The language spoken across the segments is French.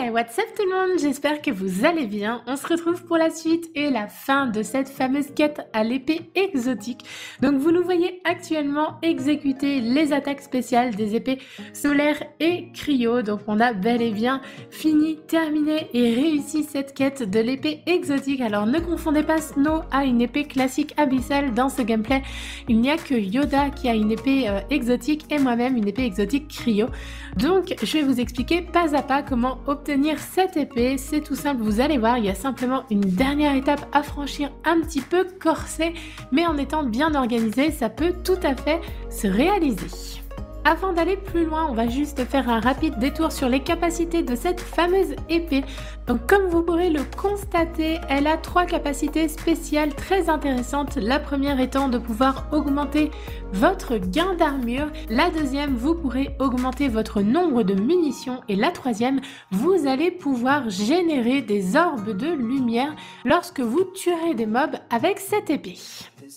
What's up tout le monde? J'espère que vous allez bien. On se retrouve pour la suite et la fin de cette fameuse quête à l'épée exotique. Donc vous nous voyez actuellement exécuter les attaques spéciales des épées solaires et cryo. Donc on a bel et bien fini, terminé et réussi cette quête de l'épée exotique. Alors ne confondez pas Snow à une épée classique abyssale dans ce gameplay. Il n'y a que Yoda qui a une épée euh, exotique et moi-même une épée exotique cryo. Donc je vais vous expliquer pas à pas comment obtenir cette épée, c'est tout simple, vous allez voir, il y a simplement une dernière étape à franchir un petit peu corsée, mais en étant bien organisé, ça peut tout à fait se réaliser. Avant d'aller plus loin, on va juste faire un rapide détour sur les capacités de cette fameuse épée. Donc comme vous pourrez le constater, elle a trois capacités spéciales très intéressantes. La première étant de pouvoir augmenter votre gain d'armure. La deuxième, vous pourrez augmenter votre nombre de munitions. Et la troisième, vous allez pouvoir générer des orbes de lumière lorsque vous tuerez des mobs avec cette épée.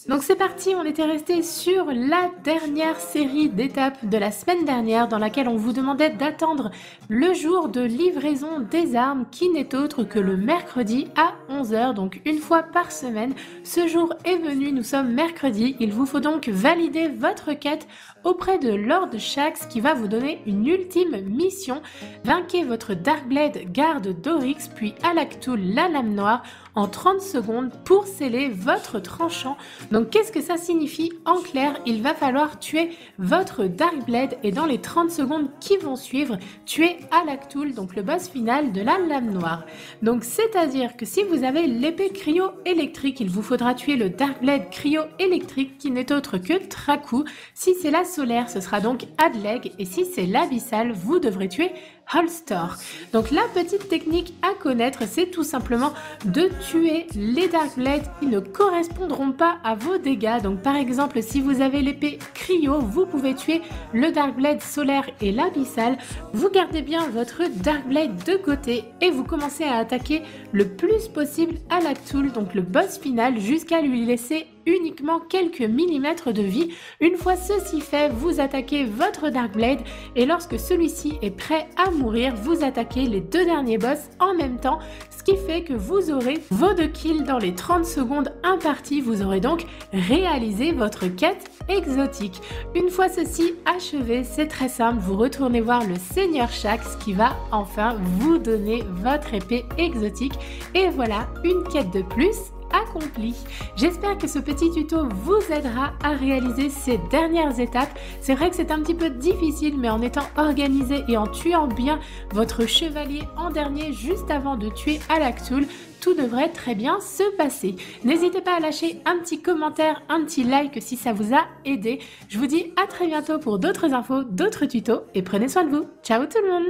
Donc c'est parti, on était resté sur la dernière série d'étapes de la semaine dernière dans laquelle on vous demandait d'attendre le jour de livraison des armes qui n'est autre que le mercredi à 11h, donc une fois par semaine. Ce jour est venu, nous sommes mercredi, il vous faut donc valider votre quête auprès de Lord Shax qui va vous donner une ultime mission. Vainquez votre Darkblade garde d'Oryx puis Alactul la lame noire en 30 secondes pour sceller votre tranchant. Donc qu'est-ce que ça signifie En clair, il va falloir tuer votre Darkblade et dans les 30 secondes qui vont suivre, tuer Alactul, donc le boss final de la lame noire. Donc c'est-à-dire que si vous avez l'épée cryo électrique, il vous faudra tuer le Darkblade cryo électrique qui n'est autre que Traku. Si c'est la solaire, ce sera donc Adleg et si c'est l'abyssal, vous devrez tuer Holster. Donc la petite technique à connaître, c'est tout simplement de tuer les Dark Blades qui ne correspondront pas à vos dégâts. Donc par exemple, si vous avez l'épée Cryo, vous pouvez tuer le Dark Blade solaire et l'abyssal. Vous gardez bien votre Dark Blade de côté et vous commencez à attaquer le plus possible à la tool, donc le boss final, jusqu'à lui laisser uniquement quelques millimètres de vie. Une fois ceci fait, vous attaquez votre Dark Blade et lorsque celui-ci est prêt à mourir, vous attaquez les deux derniers boss en même temps, ce qui fait que vous aurez vos deux kills dans les 30 secondes imparties. Vous aurez donc réalisé votre quête exotique. Une fois ceci achevé, c'est très simple, vous retournez voir le Seigneur Shax qui va enfin vous donner votre épée exotique. Et voilà, une quête de plus J'espère que ce petit tuto vous aidera à réaliser ces dernières étapes. C'est vrai que c'est un petit peu difficile, mais en étant organisé et en tuant bien votre chevalier en dernier juste avant de tuer Alactul, tout devrait très bien se passer. N'hésitez pas à lâcher un petit commentaire, un petit like si ça vous a aidé. Je vous dis à très bientôt pour d'autres infos, d'autres tutos et prenez soin de vous. Ciao tout le monde